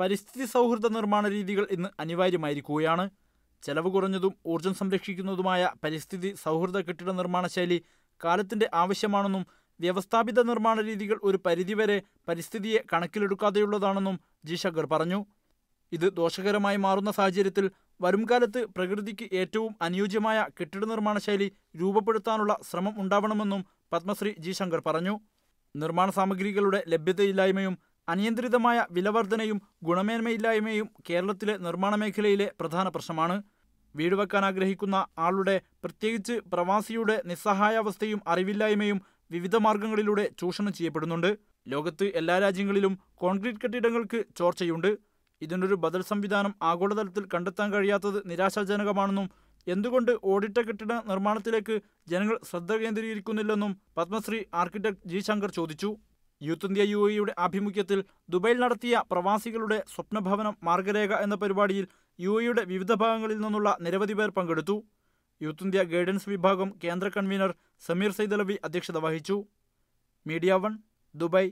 പരിസ്ഥിതി സൗഹൃദ നിർമ്മാണ രീതികൾ ഇന്ന് അനിവാര്യമായിരിക്കുകയാണ്. ചെലവ് കുറഞ്ഞതും ഊർജം സംരക്ഷിക്കുന്നതുമായ പരിസ്ഥിതി സൗഹൃദ കെട്ടിട നിർമ്മാണ ശൈലി കാലത്തിന്റെ ആവശ്യമാണെന്നും വ്യവസ്ഥാപിത നിർമ്മാണ രീതികൾ ഒരു പരിധിവരെ പരിസ്ഥിതിയെ കണക്കിലെടുക്കാതെയുള്ളതാണെന്നും ജി ശങ്കർ പറഞ്ഞു. ഇത് ദോഷകരമായി മാറുന്ന സാഹചര്യത്തിൽ വരുംകാലത്ത് പ്രകൃതിക്ക് ഏറ്റവും അനുയോജ്യമായ കെട്ടിട നിർമ്മാണ ശൈലി രൂപപ്പെടുത്താനുള്ള ശ്രമം ഉണ്ടാവണമെന്നും പത്മശ്രീ ജി ശങ്കർ പറഞ്ഞു. നിർമ്മാണ സാമഗ്രികളുടെ ലഭ്യതയില്ലായ്മയും അനിയന്ത്രിതമായ വിലവർധനയും ഗുണമേന്മയില്ലായ്മയും കേരളത്തിലെ നിർമ്മാണ മേഖലയിലെ പ്രധാന പ്രശ്നമാണ്. വീട് വെക്കാൻ ആഗ്രഹിക്കുന്ന ആളുടെ പ്രത്യേകിച്ച് പ്രവാസിയുടെ നിസ്സഹായാവസ്ഥയും അറിവില്ലായ്മയും വിവിധ മാർഗങ്ങളിലൂടെ ചൂഷണം ചെയ്യപ്പെടുന്നുണ്ട്. ലോകത്ത് എല്ലാ രാജ്യങ്ങളിലും കോൺക്രീറ്റ് കെട്ടിടങ്ങൾക്ക് ചോർച്ചയുണ്ട്. ഇതിനൊരു ബദൽ സംവിധാനം ആഗോളതലത്തിൽ കണ്ടെത്താൻ കഴിയാത്തത് നിരാശാജനകമാണെന്നും എന്തുകൊണ്ട് ഓടിട്ട കെട്ടിട നിർമ്മാണത്തിലേക്ക് ജനങ്ങൾ ശ്രദ്ധ കേന്ദ്രീകരിക്കുന്നില്ലെന്നും പത്മശ്രീ ആർക്കിടെക്ട് ജി ശങ്കർ ചോദിച്ചു. യൂത്ത് ഇന്ത്യ യു എയുടെ ആഭിമുഖ്യത്തിൽ ദുബൈയിൽ നടത്തിയ പ്രവാസികളുടെ സ്വപ്നഭവനം മാർഗരേഖ എന്ന പരിപാടിയിൽ യു എയുടെ വിവിധ ഭാഗങ്ങളിൽ നിന്നുള്ള നിരവധി പേർ പങ്കെടുത്തു. യൂത്ത് ഇന്ത്യ ഗൈഡൻസ് വിഭാഗം കേന്ദ്ര കൺവീനർ സമീർ സൈദലവി അധ്യക്ഷത വഹിച്ചു. Media one Dubai